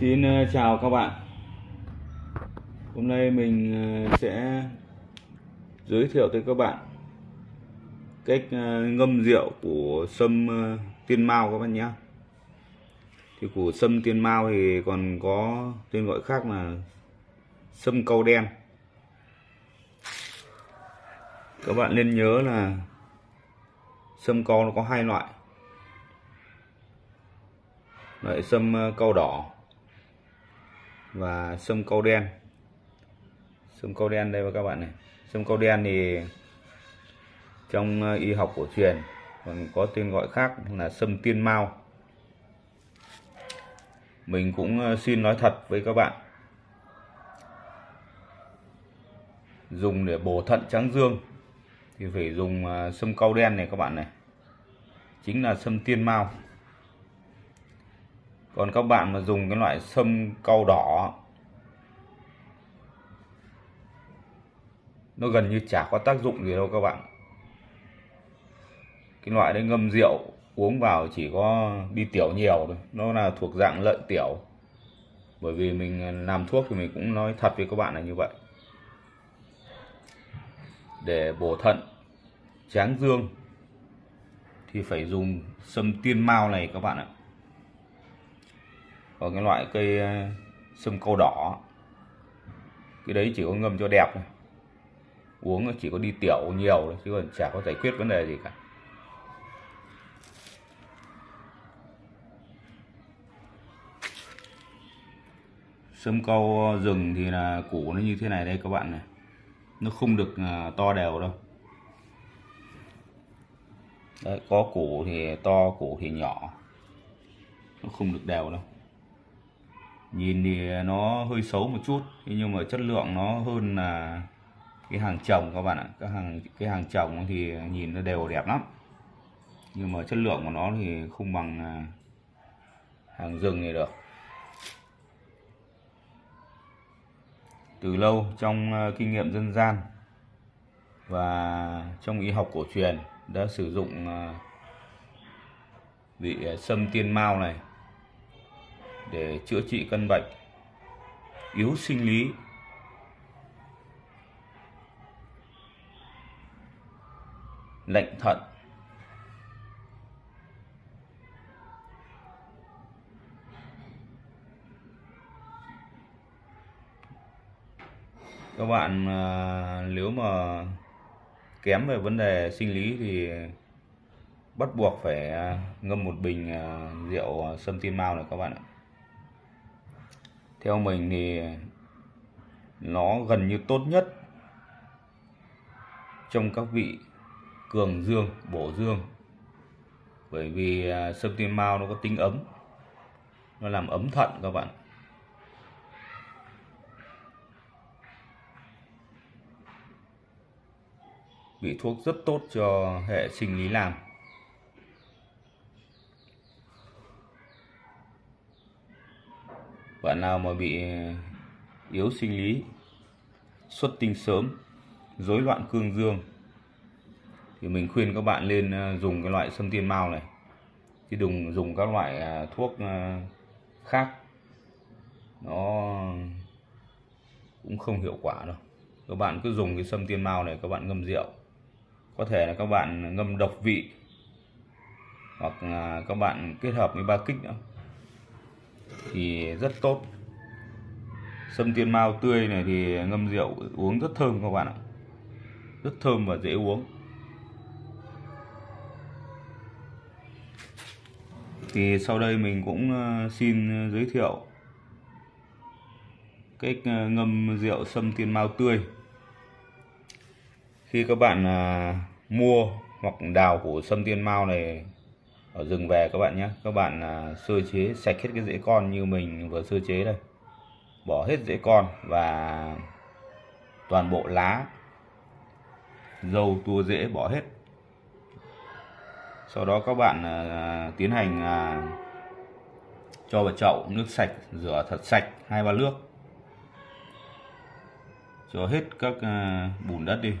Xin ờ, chào các bạn. Hôm nay mình ờ, sẽ giới thiệu tới các bạn cách ờ, ngâm rượu của sâm tiên mao các bạn nhé. Thì của sâm tiên mao thì còn có tên gọi khác là sâm câu đen. Các bạn nên nhớ là sâm câu nó có hai loại. Loại sâm câu đỏ và sâm câu đen. Sâm câu đen đây các bạn này. Sâm câu đen thì trong ờ, y học cổ truyền còn có tên gọi khác là sâm tiên mao. Mình cũng ờ, xin nói thật với các bạn. Dùng để bổ thận trắng dương thì phải dùng ờ, sâm câu đen này các bạn này. Chính là sâm tiên mao còn các bạn mà dùng cái loại sâm cau đỏ, nó gần như chả có tác dụng gì đâu các bạn. Cái loại đấy ngâm rượu, uống vào chỉ có đi tiểu nhiều thôi, nó là thuộc dạng lợi tiểu. Bởi vì mình làm thuốc thì mình cũng nói thật với các bạn là như vậy. Để bổ thận, tráng dương thì phải dùng sâm tiên mao này các bạn ạ và cái loại cây ờ, sâm câu đỏ cái đấy chỉ có ngâm cho đẹp thôi. Uống chỉ có đi tiểu nhiều thôi chứ còn chả có giải quyết vấn đề gì cả. Sâm câu rừng thì là củ nó như thế này đây các bạn này. Nó không được ờ, to đều đâu. Đấy, có củ thì to củ thì nhỏ. Nó không được đều đâu nhìn thì nó hơi xấu một chút nhưng mà chất lượng nó hơn là cái hàng trồng các bạn ạ. Các hàng, cái hàng trồng thì nhìn nó đều đẹp lắm. Nhưng mà chất lượng của nó thì không bằng à, hàng rừng này được. Từ lâu trong à, kinh nghiệm dân gian và trong y học cổ truyền đã sử dụng à, vị sâm tiên mao này để chữa trị căn bệnh. Yếu sinh lý. Lệnh thận. Các bạn à, nếu mà kém về vấn đề sinh lý thì bắt buộc phải à, ngâm một bình à, rượu sâm tiên mao này các bạn ạ theo mình thì nó gần như tốt nhất trong các vị cường dương, bổ dương. Bởi vì à, sâm tiên mao nó có tính ấm, nó làm ấm thận các bạn. Vị thuốc rất tốt cho hệ sinh lý làm. Bạn nào mà bị ờ, yếu sinh lý, xuất tinh sớm, rối loạn cương dương, thì mình khuyên các bạn lên ờ, dùng cái loại sâm tiên mao này. Chứ đừng dùng các loại ờ, thuốc khác. Nó cũng không hiệu quả đâu. Các bạn cứ dùng cái sâm tiên mao này, các bạn ngâm rượu. Có thể là các bạn ngâm độc vị, hoặc là các bạn kết hợp với ba kích nữa thì rất tốt. Sâm tiên mao tươi này thì ngâm rượu uống rất thơm các bạn ạ. Rất thơm và dễ uống. Thì sau đây mình cũng ờ, xin ờ, giới thiệu cách ờ, ngâm rượu sâm tiên mao tươi. Khi các bạn mua hoặc đào củ sâm tiên mao này ở rừng về các bạn nhé. Các bạn à, sơ chế sạch hết cái rễ con như mình vừa sơ chế đây. Bỏ hết rễ con và toàn bộ lá dâu tua rễ bỏ hết. Sau đó các bạn à, tiến hành à, cho vào chậu nước sạch rửa thật sạch hai ba nước. Cho hết các à, bùn đất đi.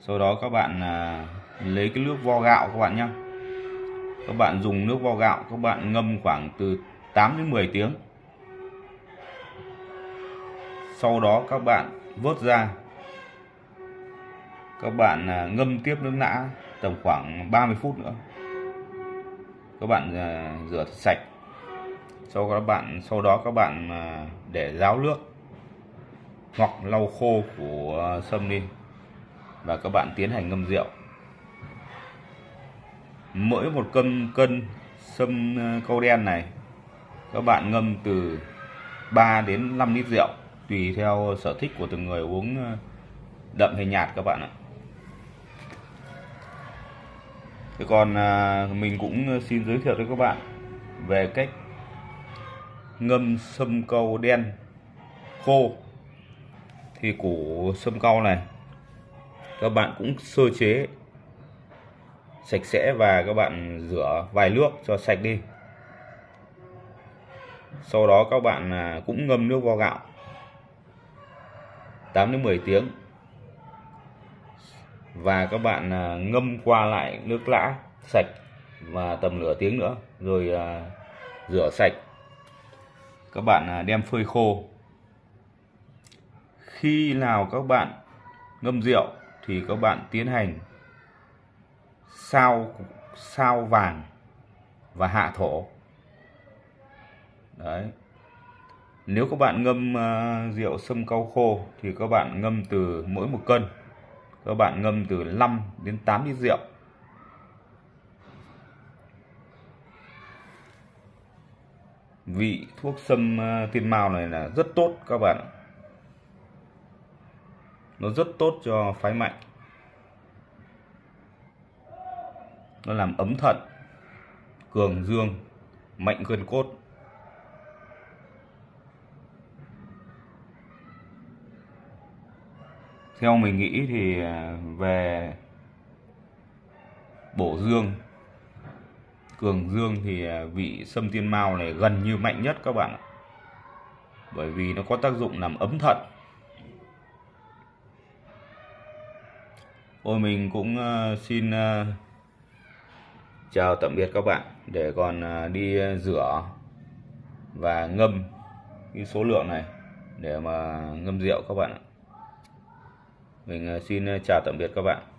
Sau đó các bạn à, lấy cái nước vo gạo các bạn nhé các bạn dùng nước vo gạo, các bạn ngâm khoảng từ 8 đến 10 tiếng. Sau đó các bạn vớt ra. Các bạn à, ngâm tiếp nước nã tầm khoảng 30 phút nữa. Các bạn à, rửa thật sạch. Sau các bạn, sau đó các bạn à, để ráo nước hoặc lau khô của sâm đi. Và các bạn tiến hành ngâm rượu mỗi một cân cân sâm ờ, câu đen này, các bạn ngâm từ 3 đến 5 lít rượu, tùy theo sở thích của từng người uống ờ, đậm hay nhạt các bạn ạ. Thế còn ờ, mình cũng xin giới thiệu với các bạn về cách ngâm sâm câu đen khô. Thì củ sâm câu này, các bạn cũng sơ chế sạch sẽ và các bạn rửa vài nước cho sạch đi. Sau đó các bạn à, cũng ngâm nước vo gạo 8 đến 10 tiếng. Và các bạn à, ngâm qua lại nước lã sạch và tầm nửa tiếng nữa, rồi à, rửa sạch. Các bạn đem phơi khô. Khi nào các bạn ngâm rượu thì các bạn tiến hành sao sao vàng và hạ thổ. Đấy. Nếu các bạn ngâm uh, rượu sâm cau khô thì các bạn ngâm từ mỗi một cân. Các bạn ngâm từ 5 đến 8 lít rượu. Vị thuốc sâm ờ, tiên mao này là rất tốt các bạn. Nó rất tốt cho phái mạnh. Nó làm ấm thận, cường dương, mạnh gân cốt. Theo mình nghĩ thì à, về bổ dương, cường dương thì à, vị sâm tiên mao này gần như mạnh nhất các bạn ạ. Bởi vì nó có tác dụng làm ấm thận. Ôi, mình cũng à, xin chào tạm biệt các bạn. Để còn à, đi rửa và ngâm cái số lượng này để mà ngâm rượu các bạn ạ. Mình à, xin à, chào tạm biệt các bạn.